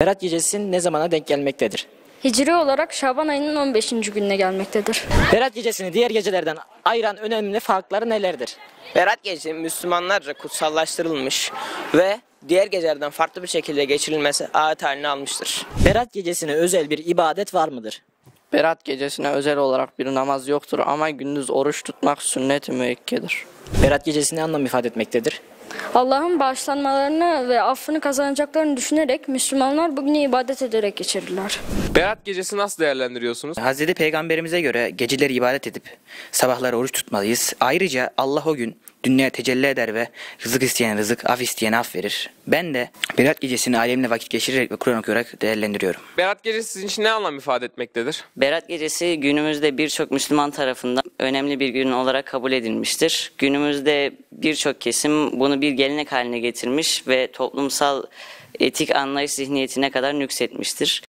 Berat gecesi ne zamana denk gelmektedir? Hicri olarak Şaban ayının 15. gününe gelmektedir. Berat gecesini diğer gecelerden ayıran önemli farkları nelerdir? Berat gecesi Müslümanlarca kutsallaştırılmış ve diğer gecelerden farklı bir şekilde geçirilmesi adet haline almıştır. Berat gecesine özel bir ibadet var mıdır? Berat gecesine özel olarak bir namaz yoktur ama gündüz oruç tutmak sünnet-i müekkedir. Berat gecesi ne anlam ifade etmektedir? Allah'ın bağışlanmalarını ve affını kazanacaklarını düşünerek Müslümanlar bugünü ibadet ederek geçirirler. Berat gecesi nasıl değerlendiriyorsunuz? Hazreti Peygamberimize göre geceleri ibadet edip sabahları oruç tutmalıyız. Ayrıca Allah o gün dünyaya tecelli eder ve rızık isteyen rızık, af isteyen af verir. Ben de Berat gecesini ailemle vakit geçirerek ve Kur'an okuyarak değerlendiriyorum. Berat gecesi sizin için ne anlam ifade etmektedir? Berat Gecesi günümüzde birçok Müslüman tarafından önemli bir gün olarak kabul edilmiştir. Günümüzde birçok kesim bunu bir gelenek haline getirmiş ve toplumsal etik anlayış zihniyetine kadar nüksetmiştir.